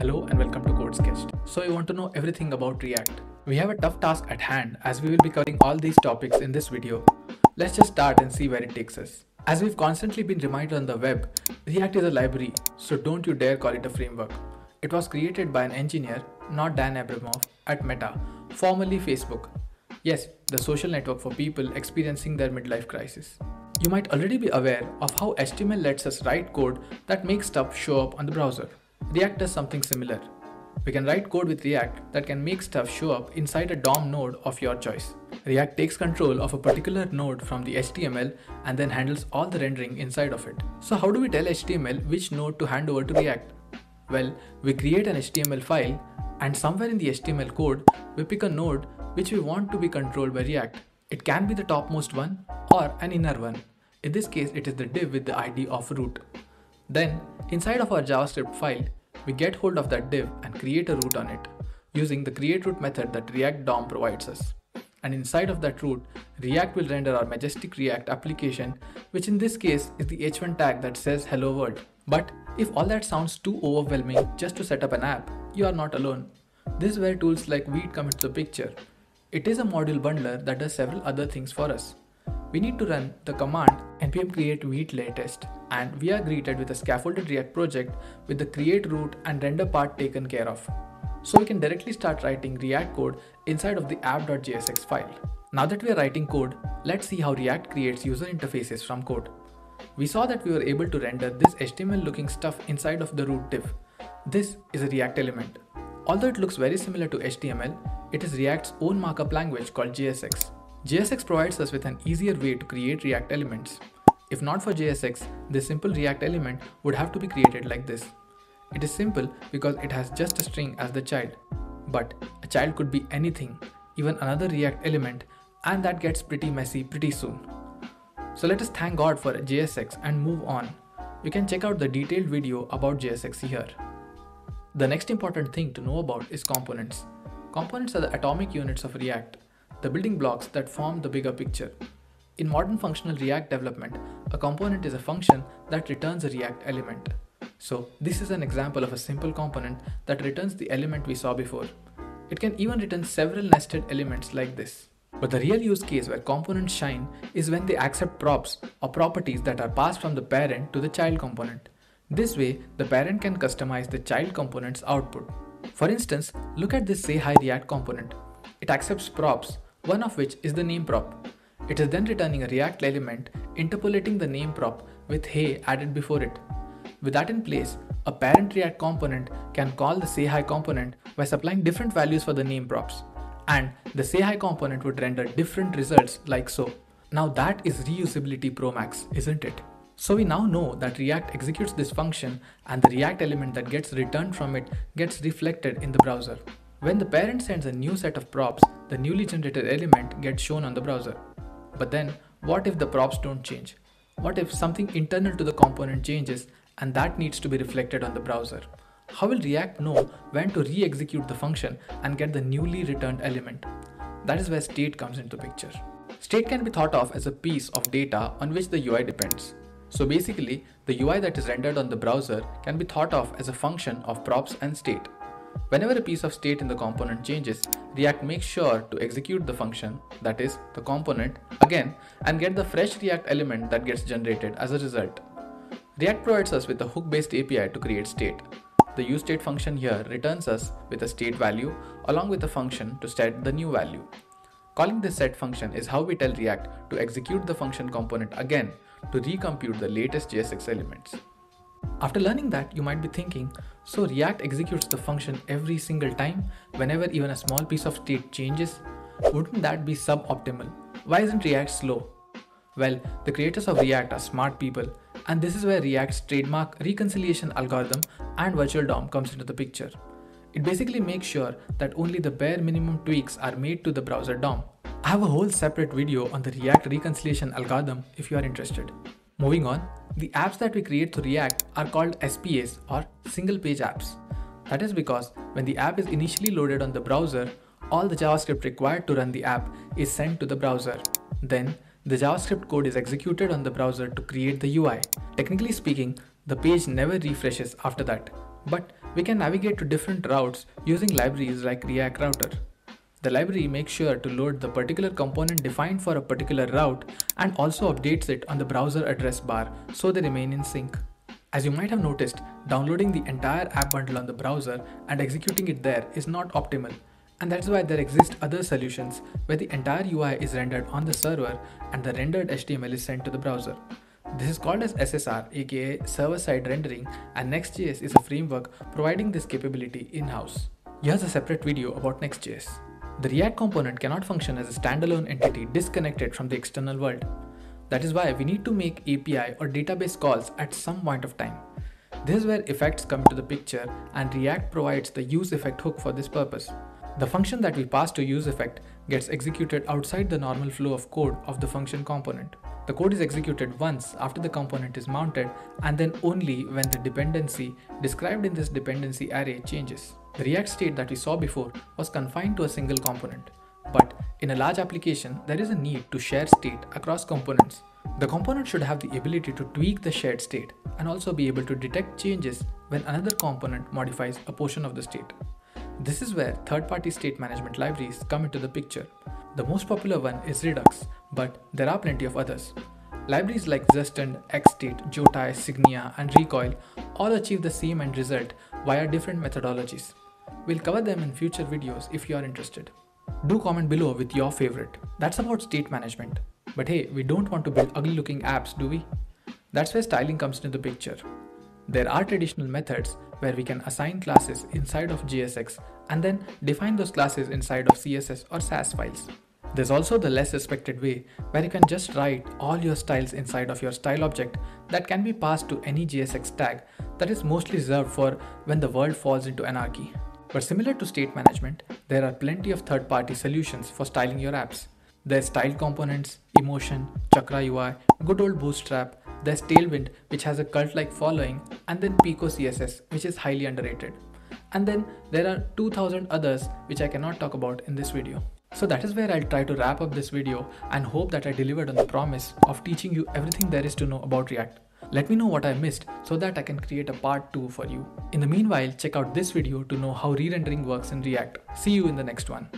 Hello and welcome to Code Sketched. So you want to know everything about React. We have a tough task at hand as we will be covering all these topics in this video. Let's just start and see where it takes us. As we've constantly been reminded on the web, React is a library, so don't you dare call it a framework. It was created by an engineer, not Dan Abramov, at Meta, formerly Facebook. Yes, the social network for people experiencing their midlife crisis. You might already be aware of how HTML lets us write code that makes stuff show up on the browser. React does something similar. We can write code with React that can make stuff show up inside a DOM node of your choice. React takes control of a particular node from the HTML and then handles all the rendering inside of it. So how do we tell HTML which node to hand over to React? Well, we create an HTML file and somewhere in the HTML code, we pick a node which we want to be controlled by React. It can be the topmost one or an inner one. In this case, it is the div with the ID of root. Then, inside of our JavaScript file, we get hold of that div and create a root on it using the create root method that React DOM provides us. And inside of that root, React will render our majestic React application, which in this case is the h1 tag that says hello world. But if all that sounds too overwhelming just to set up an app, you are not alone. This is where tools like Vite come into the picture. It is a module bundler that does several other things for us. We need to run the command npm create vite latest and we are greeted with a scaffolded React project with the create root and render part taken care of. So we can directly start writing React code inside of the app.jsx file. Now that we are writing code, let's see how React creates user interfaces from code. We saw that we were able to render this HTML looking stuff inside of the root div. This is a React element. Although it looks very similar to HTML, it is React's own markup language called JSX. JSX provides us with an easier way to create React elements. If not for JSX, this simple React element would have to be created like this. It is simple because it has just a string as the child. But a child could be anything, even another React element, and that gets pretty messy pretty soon. So let us thank God for JSX and move on. You can check out the detailed video about JSX here. The next important thing to know about is components. Components are the atomic units of React, the building blocks that form the bigger picture. In modern functional React development, a component is a function that returns a React element. So this is an example of a simple component that returns the element we saw before. It can even return several nested elements like this. But the real use case where components shine is when they accept props or properties that are passed from the parent to the child component. This way, the parent can customize the child component's output. For instance, look at this say hi react component. It accepts props, one of which is the name prop. It is then returning a React element interpolating the name prop with hey added before it. With that in place, a parent React component can call the say hi component by supplying different values for the name props. And the say hi component would render different results like so. Now that is reusability pro max, isn't it? So we now know that React executes this function and the React element that gets returned from it gets reflected in the browser. When the parent sends a new set of props, the newly generated element gets shown on the browser. But then, what if the props don't change? What if something internal to the component changes and that needs to be reflected on the browser? How will React know when to re-execute the function and get the newly returned element? That is where state comes into picture. State can be thought of as a piece of data on which the UI depends. So basically, the UI that is rendered on the browser can be thought of as a function of props and state. Whenever a piece of state in the component changes, React makes sure to execute the function, that is, the component, again and get the fresh React element that gets generated as a result. React provides us with a hook-based API to create state. The useState function here returns us with a state value along with a function to set the new value. Calling this set function is how we tell React to execute the function component again to recompute the latest JSX elements. After learning that, you might be thinking, so React executes the function every single time whenever even a small piece of state changes? Wouldn't that be suboptimal? Why isn't React slow? Well, the creators of React are smart people, and this is where React's trademark reconciliation algorithm and virtual DOM comes into the picture. It basically makes sure that only the bare minimum tweaks are made to the browser DOM. I have a whole separate video on the React reconciliation algorithm if you are interested. Moving on, the apps that we create through React are called SPAs or single page apps. That is because when the app is initially loaded on the browser, all the JavaScript required to run the app is sent to the browser. Then, the JavaScript code is executed on the browser to create the UI. Technically speaking, the page never refreshes after that. But we can navigate to different routes using libraries like React Router. The library makes sure to load the particular component defined for a particular route and also updates it on the browser address bar so they remain in sync. As you might have noticed, downloading the entire app bundle on the browser and executing it there is not optimal. And that's why there exist other solutions where the entire UI is rendered on the server and the rendered HTML is sent to the browser. This is called as SSR aka server-side rendering and Next.js is a framework providing this capability in-house. Here's a separate video about Next.js. The React component cannot function as a standalone entity disconnected from the external world. That is why we need to make API or database calls at some point of time. This is where effects come into the picture and React provides the useEffect hook for this purpose. The function that we pass to useEffect gets executed outside the normal flow of code of the function component. The code is executed once after the component is mounted and then only when the dependency described in this dependency array changes. The React state that we saw before was confined to a single component. But in a large application, there is a need to share state across components. The component should have the ability to tweak the shared state and also be able to detect changes when another component modifies a portion of the state. This is where third-party state management libraries come into the picture. The most popular one is Redux, but there are plenty of others. Libraries like Zustand, XState, Jotai, Signia, and Recoil all achieve the same end result via different methodologies. We'll cover them in future videos if you are interested. Do comment below with your favorite. That's about state management. But hey, we don't want to build ugly looking apps, do we? That's where styling comes into the picture. There are traditional methods where we can assign classes inside of JSX and then define those classes inside of CSS or Sass files. There's also the less respected way where you can just write all your styles inside of your style object that can be passed to any JSX tag that is mostly reserved for when the world falls into anarchy. But similar to state management, there are plenty of third-party solutions for styling your apps. There's style components, emotion, Chakra UI, good old Bootstrap, there's Tailwind which has a cult-like following and then Pico CSS which is highly underrated. And then there are 2000 others which I cannot talk about in this video. So that is where I'll try to wrap up this video and hope that I delivered on the promise of teaching you everything there is to know about React. Let me know what I missed so that I can create a part 2 for you. In the meanwhile, check out this video to know how re-rendering works in React. See you in the next one.